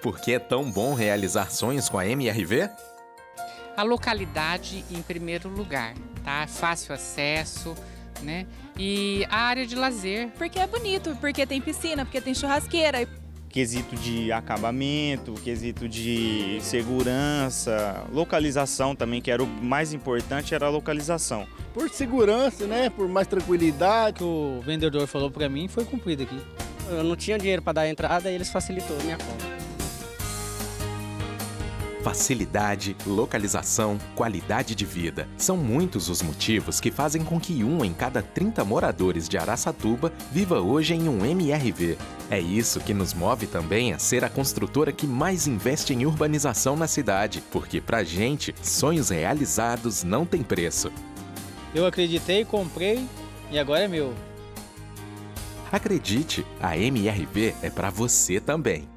Por que é tão bom realizar sonhos com a MRV? A localidade em primeiro lugar, tá? Fácil acesso, né? E a área de lazer. Porque é bonito, porque tem piscina, porque tem churrasqueira. Quesito de acabamento, quesito de segurança, localização também, que era o mais importante, era a localização. Por segurança, né? Por mais tranquilidade. O vendedor falou para mim foi cumprido aqui. Eu não tinha dinheiro para dar a entrada e eles facilitou a minha conta. Facilidade, localização, qualidade de vida. São muitos os motivos que fazem com que um em cada 30 moradores de Araçatuba viva hoje em um MRV. É isso que nos move também a ser a construtora que mais investe em urbanização na cidade, porque pra gente, sonhos realizados não tem preço. Eu acreditei, comprei e agora é meu. Acredite, a MRV é para você também.